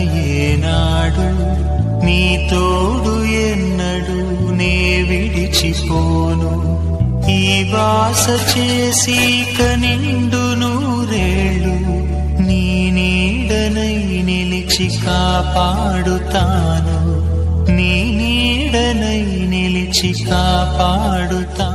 ఏనాడు నీ తోడు ఎన్నడు నే విడిచిపోను. ఈ వాస చేసి కనిండు నూరేళ్ళు నీ నీడనై నిలిచి కాపాడుతాను. నీ నీడనై నిలిచి కాపాడుతాను.